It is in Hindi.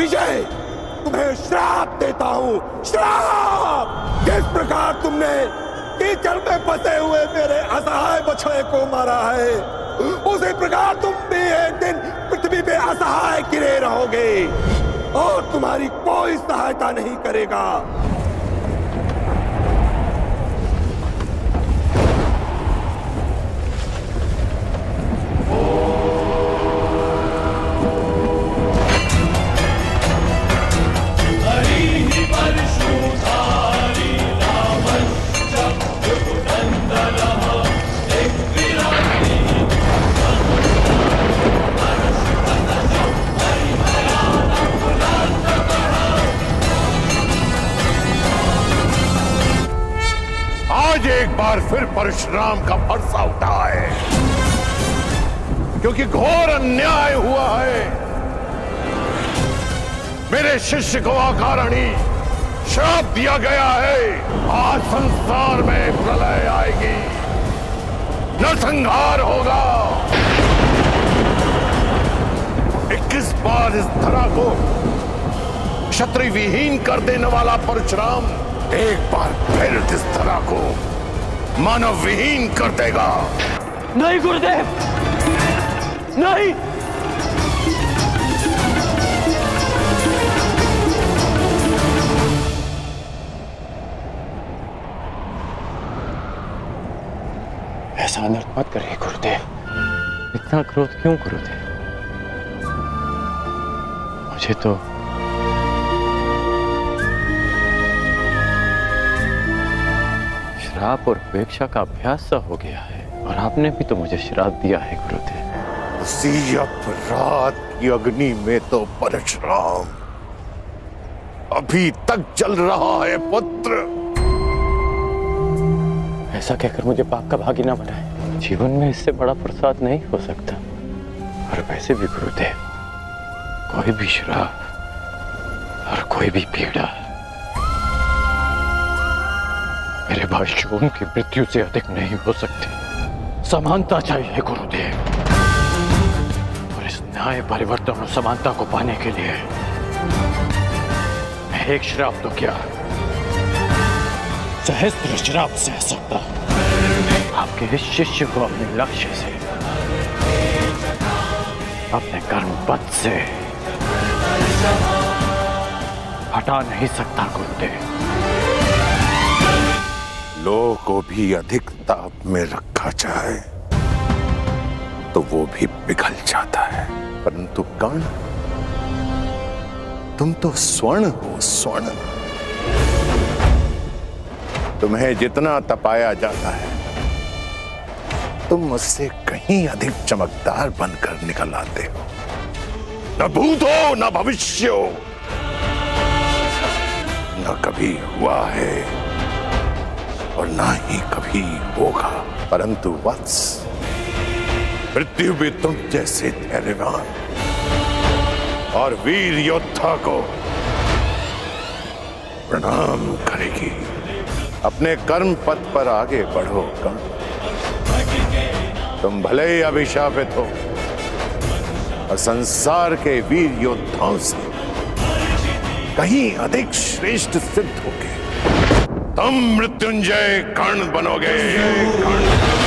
विजय, तुम्हें श्राप देता हूँ। श्राप! जिस प्रकार तुमने कीचड़ में फंसे हुए मेरे असहाय बछड़े को मारा है? उसी प्रकार तुम भी एक दिन पृथ्वी पे असहाय गिरे रहोगे और तुम्हारी कोई सहायता नहीं करेगा। बार फिर परशुराम का फरसा उठा है क्योंकि घोर अन्याय हुआ है। मेरे शिष्य को अकारणी श्राप दिया गया है। आज संसार में प्रलय आएगी। न नरसंहार होगा। इक्कीस बार इस धरा को क्षत्रिय विहीन कर देने वाला परशुराम एक बार फिर इस धरा को मानव विहीन कर देगा। नहीं, गुरुदेव। नहीं। ऐसा अनर्थ मत करिए, गुरुदेव। इतना क्रोध क्यों, गुरुदेव? मुझे तो श्राप और उपेक्षा का अभ्यास सा हो गया है। और आपने भी तो मुझे श्राप दिया है गुरुदेव। उसी अपराध की अग्नि में तो परशुराम अभी तक जल रहा है पुत्र। ऐसा कहकर मुझे पाप का भागी ना बनाए। जीवन में इससे बड़ा प्रसाद नहीं हो सकता। और वैसे भी गुरुदेव कोई भी श्राप और कोई भी पीड़ा मेरे भाइयों की मृत्यु से अधिक नहीं हो सकती। समानता चाहिए, गुरुदेव। और इस न्याय परिवर्तन और समानता को पाने के लिए मैं एक श्राप तो क्या? सहस्त्र श्राप सह सकता आपके इस शिष्य को अपने लक्ष्य से, अपने कर्म पथ से हटा नहीं सकता, गुरुदेव। लोह को भी अधिक ताप में रखा जाए तो वो भी पिघल जाता है। परंतु कर्ण, तुम तो स्वर्ण हो, स्वर्ण। तुम्हें जितना तपाया जाता है, तुम उससे कहीं अधिक चमकदार बनकर निकल आते हो। न भूत हो, न भविष्य हो। न कभी हुआ है। और ना ही कभी होगा परंतु वत्स, मृत्यु भी तुम जैसे धैर्यवान। और वीर योद्धा को प्रणाम करेगी। अपने कर्म पथ पर आगे बढ़ो, कम। तुम भले ही अभिशापित हो, और संसार के वीर योद्धाओं से कहीं अधिक श्रेष्ठ सिद्ध होगे तुम मृत्युंजय कर्ण बनोगे। कर्ण